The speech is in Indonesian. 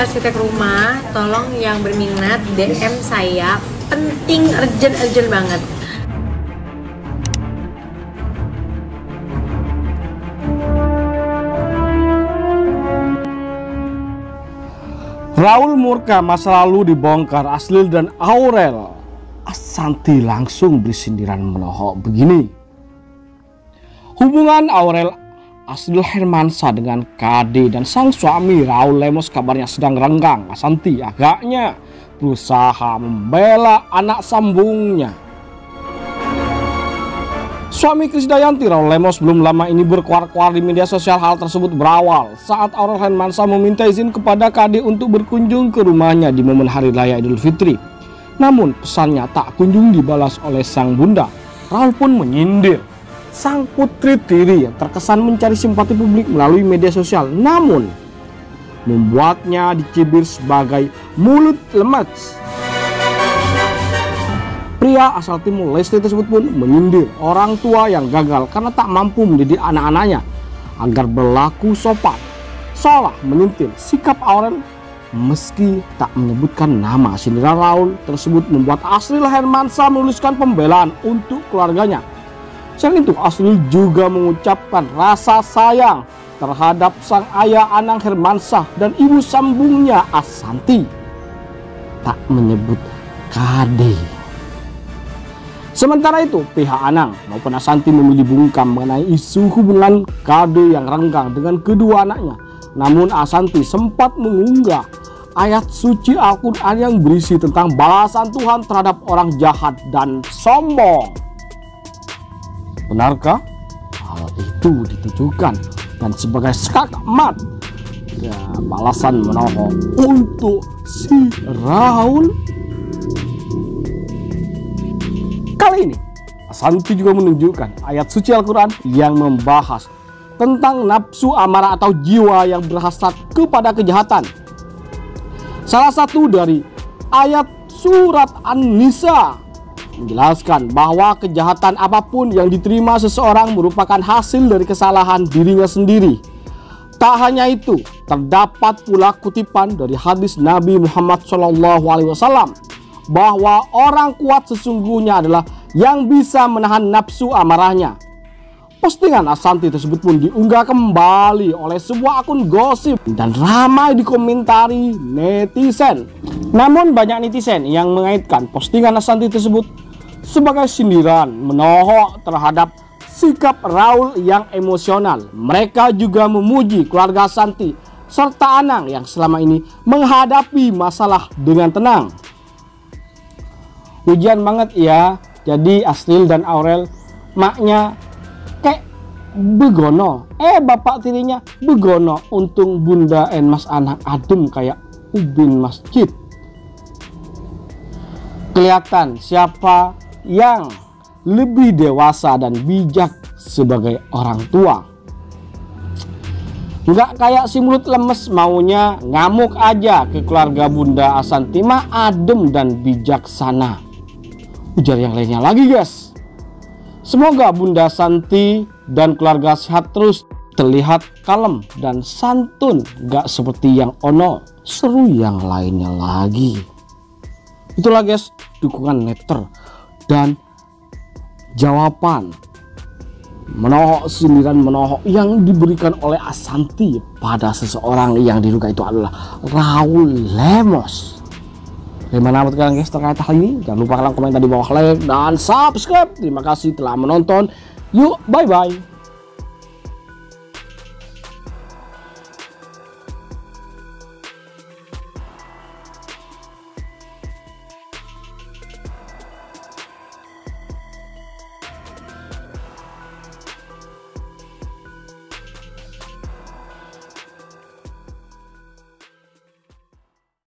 arsitek rumah, tolong yang berminat DM saya, penting urgent urgent banget. Raul murka masa lalu dibongkar Aslil dan Aurel. Asanti langsung bersindiran menohok begini. Hubungan Aurel Aslil Hermansa dengan KD dan sang suami Raul Lemos kabarnya sedang renggang. Asanti agaknya berusaha membela anak sambungnya. Suami Krisdayanti Raul Lemos belum lama ini berkuar-kuar di media sosial hal tersebut berawal saat Aurel Hermansa meminta izin kepada KD untuk berkunjung ke rumahnya di momen Hari Raya Idul Fitri. Namun pesannya tak kunjung dibalas oleh sang bunda. Raul pun menyindir sang putri tiri yang terkesan mencari simpati publik melalui media sosial namun membuatnya dicibir sebagai mulut lemas. Pria asal Timur Leste tersebut pun menyindir orang tua yang gagal karena tak mampu mendidik anak-anaknya agar berlaku sopan. Seolah menintir sikap Aurel meski tak menyebutkan nama sindiran Raul tersebut membuat Asril Hermansa menuliskan pembelaan untuk keluarganya. Selain itu Asril juga mengucapkan rasa sayang terhadap sang ayah Anang Hermansa dan ibu sambungnya Asanti. Tak menyebut Kade. Sementara itu, pihak Anang maupun Asanti memilih bungkam mengenai isu hubungan kade yang renggang dengan kedua anaknya. Namun Asanti sempat mengunggah ayat suci Al-Quran yang berisi tentang balasan Tuhan terhadap orang jahat dan sombong. Benarkah? Hal itu ditujukan dan sebagai skakmat ya, balasan menohok untuk si Raul. Kali ini, Asanti juga menunjukkan ayat suci Al-Quran yang membahas tentang nafsu amarah atau jiwa yang berhasrat kepada kejahatan. Salah satu dari ayat surat An-Nisa menjelaskan bahwa kejahatan apa pun yang diterima seseorang merupakan hasil dari kesalahan dirinya sendiri. Tak hanya itu, terdapat pula kutipan dari hadis Nabi Muhammad SAW bahwa orang kuat sesungguhnya adalah yang bisa menahan nafsu amarahnya. Postingan Asanti tersebut pun diunggah kembali oleh sebuah akun gosip dan ramai dikomentari netizen. Namun banyak netizen yang mengaitkan postingan Asanti tersebut sebagai sindiran menohok terhadap sikap Raul yang emosional. Mereka juga memuji keluarga Asanti serta Anang yang selama ini menghadapi masalah dengan tenang. Ujian banget ya. Jadi Aslil dan Aurel maknya kayak begono. Eh bapak tirinya begono. Untung bunda dan mas anak adem kayak ubin masjid. Kelihatan siapa yang lebih dewasa dan bijak sebagai orang tua. Nggak kayak si mulut lemes maunya ngamuk aja ke keluarga Bunda Asanti mah adem dan bijaksana ujar yang lainnya lagi guys. Semoga Bunda Santi dan keluarga sehat terus terlihat kalem dan santun gak seperti yang Ono seru yang lainnya lagi. Itulah guys dukungan netter dan jawaban menohok sindiran menohok yang diberikan oleh Asanti pada seseorang yang diduga itu adalah Raul Lemos. Gimana menurut kalian guys terkait hal ini? Jangan lupa kalian komentar di bawah like dan subscribe. Terima kasih telah menonton. Yuk, bye-bye.